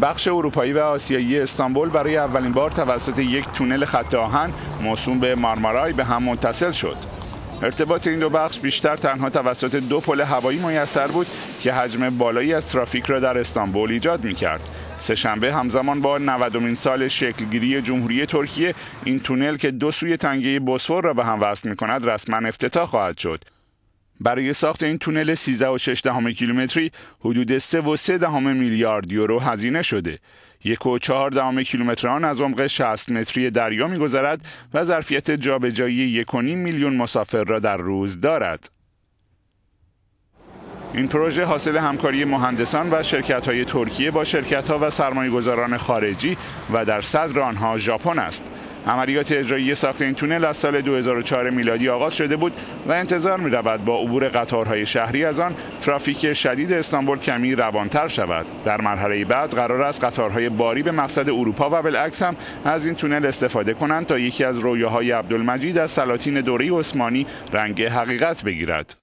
بخش اروپایی و آسیایی استانبول برای اولین بار توسط یک تونل خط آهن موسوم به مارمارای به هم متصل شد. ارتباط این دو بخش بیشتر تنها توسط دو پل هوایی میسر بود که حجم بالایی از ترافیک را در استانبول ایجاد می کرد. سهشنبه همزمان با 90 سال شکلگیری جمهوری ترکیه این تونل که دو سوی تنگه بوسفور را به هم وصل می کند رسما افتتاح خواهد شد. برای ساخت این تونل 13.6 دهم کیلومتری حدود 3.3 دهم میلیارد یورو هزینه شده. یک و چهار دهم کیلومتر آن از عمق 60 متری دریا میگذرد و ظرفیت جابجایی یک و نیم میلیون مسافر را در روز دارد. این پروژه حاصل همکاری مهندسان و شرکت های ترکیه با شرکت ها و سرمایه گذاران خارجی و در صدر آنها ژاپن است. عملیات اجرایی ساخت این تونل از سال 2004 میلادی آغاز شده بود و انتظار می رود با عبور قطارهای شهری از آن ترافیک شدید استانبول کمی روانتر شود. در مرحله بعد قرار است قطارهای باری به مقصد اروپا و بالعکس هم از این تونل استفاده کنند تا یکی از رویاهای عبدالمجید از سلاطین دوره عثمانی رنگ حقیقت بگیرد.